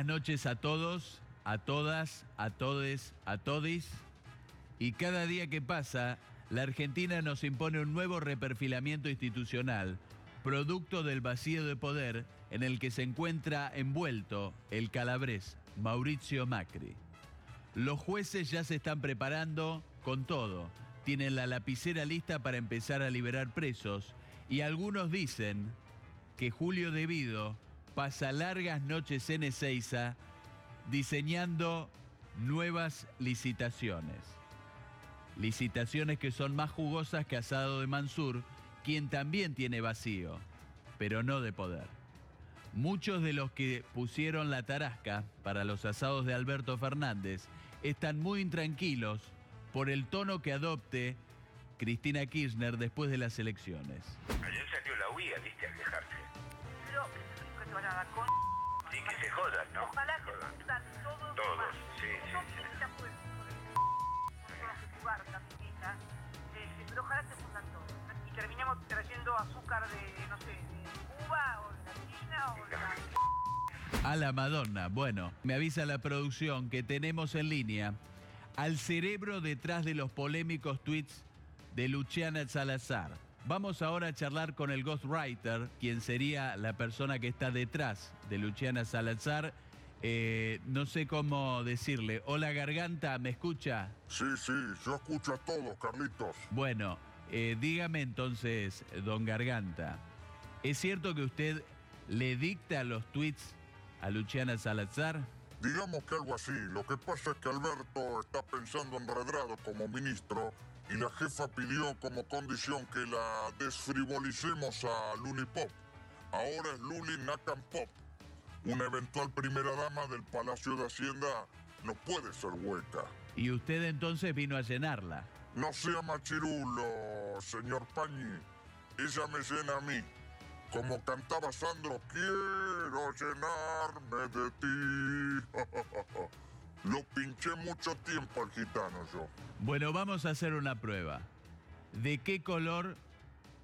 Buenas noches a todos, a todas, a todes, a todis. Y cada día que pasa, la Argentina nos impone un nuevo reperfilamiento institucional, producto del vacío de poder en el que se encuentra envuelto el calabrés Mauricio Macri. Los jueces ya se están preparando con todo, tienen la lapicera lista para empezar a liberar presos y algunos dicen que Julio Devido pasa largas noches en Ezeiza diseñando nuevas licitaciones. Licitaciones que son más jugosas que Asado de Mansur, quien también tiene vacío, pero no de poder. Muchos de los que pusieron la tarasca para los asados de Alberto Fernández están muy intranquilos por el tono que adopte Cristina Kirchner después de las elecciones. Ayer salió la viste, a quejarse. Se a con... Y que se jodan, ¿no? Ojalá Se que jodan. se jodan todos. Todos, sí, sí, sí. por el jugar también. Eh, pero ojalá se fundan todos. Y terminemos trayendo azúcar de, no sé, de Cuba o de la China o de la... A la Madonna. Bueno, me avisa la producción que tenemos en línea al cerebro detrás de los polémicos tweets de Luciana Salazar. Vamos ahora a charlar con el ghostwriter, quien sería la persona que está detrás de Luciana Salazar. Eh, no sé cómo decirle. Hola Garganta, ¿me escucha? Sí, sí, yo escucho a todos, Carlitos. Bueno, eh, dígame entonces, don Garganta, ¿es cierto que usted le dicta los tweets a Luciana Salazar? Digamos que algo así. Lo que pasa es que Alberto está pensando en Redrado como ministro y la jefa pidió como condición que la desfrivolicemos a Luli Pop. Ahora es Luli Nakan Pop. Una eventual primera dama del Palacio de Hacienda no puede ser hueca. Y usted entonces vino a llenarla. No sea machirulo, señor Pañi. Ella me llena a mí. Como cantaba Sandro, quiero llenarme de ti. Lo pinché mucho tiempo al gitano yo. Bueno, vamos a hacer una prueba. ¿De qué color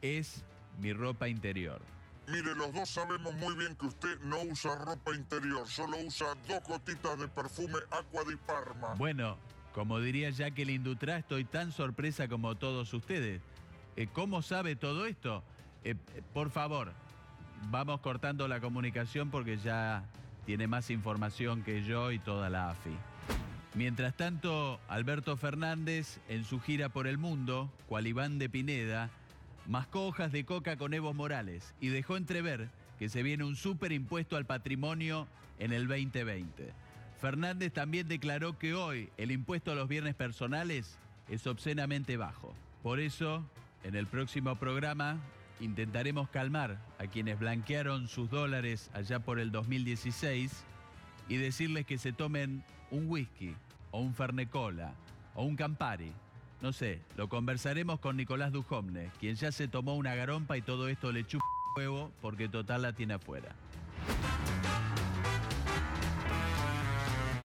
es mi ropa interior? Mire, los dos sabemos muy bien que usted no usa ropa interior, solo usa dos gotitas de perfume Aqua di Parma. Bueno, como diría Jacqueline Dutra, estoy tan sorpresa como todos ustedes. Eh, ¿Cómo sabe todo esto? Eh, por favor, vamos cortando la comunicación porque ya tiene más información que yo y toda la AFI. Mientras tanto, Alberto Fernández, en su gira por el mundo, cual Iván de Pineda, mascó hojas de coca con Evo Morales y dejó entrever que se viene un superimpuesto al patrimonio en el 2020. Fernández también declaró que hoy el impuesto a los bienes personales es obscenamente bajo. Por eso, en el próximo programa intentaremos calmar a quienes blanquearon sus dólares allá por el 2016 y decirles que se tomen un whisky o un fernecola o un campari. No sé, lo conversaremos con Nicolás Dujomne, quien ya se tomó una garompa y todo esto le chupa huevo porque total la tiene afuera.